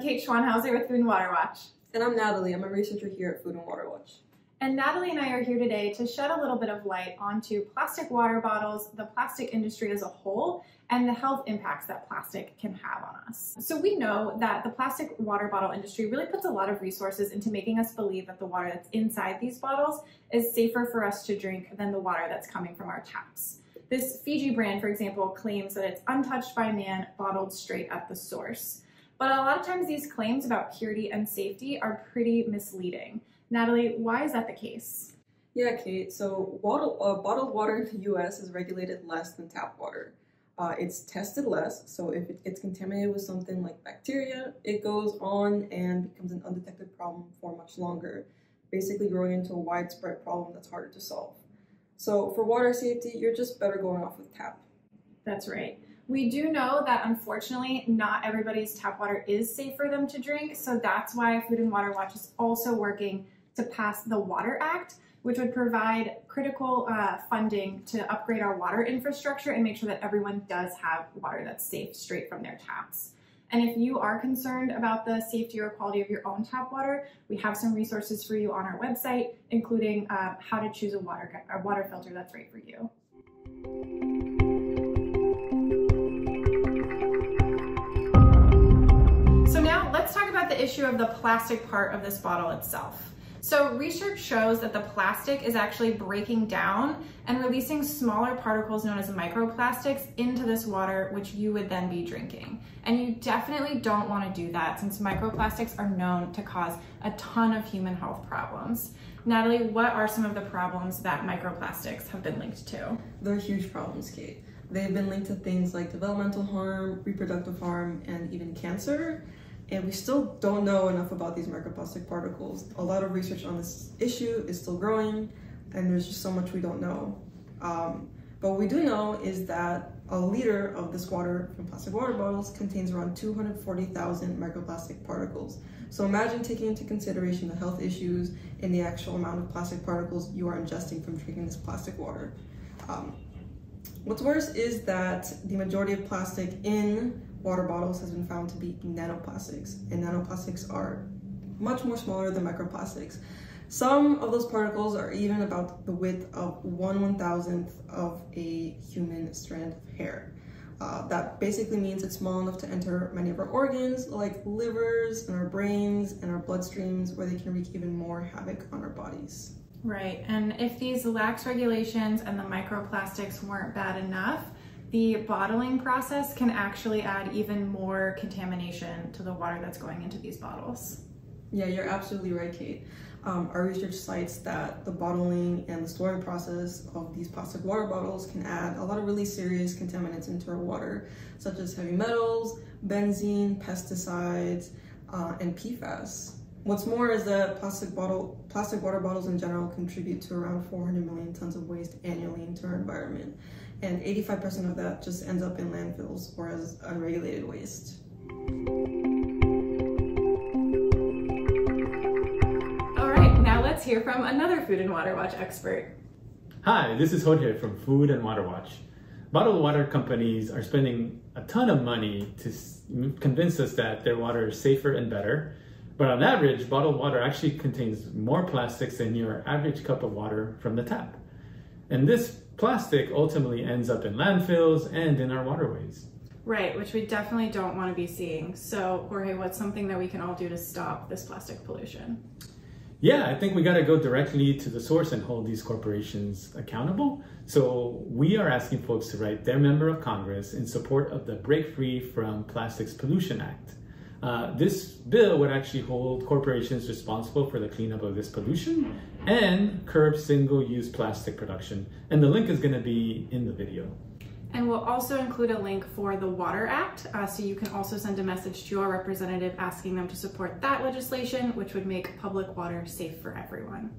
Kate Schwanhauser with Food and Water Watch. And I'm Natalie. I'm a researcher here at Food and Water Watch. And Natalie and I are here today to shed a little bit of light onto plastic water bottles, the plastic industry as a whole, and the health impacts that plastic can have on us. So we know that the plastic water bottle industry really puts a lot of resources into making us believe that the water that's inside these bottles is safer for us to drink than the water that's coming from our taps. This Fiji brand, for example, claims that it's untouched by man, bottled straight at the source. But a lot of times these claims about purity and safety are pretty misleading. Natalie, why is that the case? Yeah, Kate. So bottle, uh, bottled water in the U.S. is regulated less than tap water. Uh, it's tested less, so if it gets contaminated with something like bacteria, it goes on and becomes an undetected problem for much longer, basically growing into a widespread problem that's harder to solve. So for water safety, you're just better going off with tap. That's right. We do know that unfortunately not everybody's tap water is safe for them to drink, so that's why Food and Water Watch is also working to pass the Water Act, which would provide critical uh, funding to upgrade our water infrastructure and make sure that everyone does have water that's safe straight from their taps. And if you are concerned about the safety or quality of your own tap water, we have some resources for you on our website, including uh, how to choose a water, a water filter that's right for you. The issue of the plastic part of this bottle itself. So research shows that the plastic is actually breaking down and releasing smaller particles known as microplastics into this water, which you would then be drinking. And you definitely don't wanna do that since microplastics are known to cause a ton of human health problems. Natalie, what are some of the problems that microplastics have been linked to? They're huge problems, Kate. They've been linked to things like developmental harm, reproductive harm, and even cancer. And we still don't know enough about these microplastic particles. A lot of research on this issue is still growing, and there's just so much we don't know. Um, but what we do know is that a liter of this water from plastic water bottles contains around 240,000 microplastic particles. So imagine taking into consideration the health issues and the actual amount of plastic particles you are ingesting from drinking this plastic water. Um, what's worse is that the majority of plastic in water bottles has been found to be nanoplastics, and nanoplastics are much more smaller than microplastics. Some of those particles are even about the width of one one thousandth of a human strand of hair. Uh, that basically means it's small enough to enter many of our organs, like livers and our brains and our bloodstreams, where they can wreak even more havoc on our bodies. Right, and if these lax regulations and the microplastics weren't bad enough, the bottling process can actually add even more contamination to the water that's going into these bottles. Yeah, you're absolutely right, Kate. Um, our research cites that the bottling and the storing process of these plastic water bottles can add a lot of really serious contaminants into our water, such as heavy metals, benzene, pesticides, uh, and PFAS. What's more is that plastic bottle, plastic water bottles in general contribute to around 400 million tons of waste annually into our environment and 85% of that just ends up in landfills or as unregulated waste. All right, now let's hear from another Food and Water Watch expert. Hi, this is Jorge from Food and Water Watch. Bottled water companies are spending a ton of money to convince us that their water is safer and better. But on average, bottled water actually contains more plastics than your average cup of water from the tap. And this plastic ultimately ends up in landfills and in our waterways. Right, which we definitely don't want to be seeing. So, Jorge, what's something that we can all do to stop this plastic pollution? Yeah, I think we got to go directly to the source and hold these corporations accountable. So, we are asking folks to write their member of Congress in support of the Break Free from Plastics Pollution Act. Uh, this bill would actually hold corporations responsible for the cleanup of this pollution and curb single-use plastic production. And the link is going to be in the video. And we'll also include a link for the Water Act, uh, so you can also send a message to your representative asking them to support that legislation, which would make public water safe for everyone.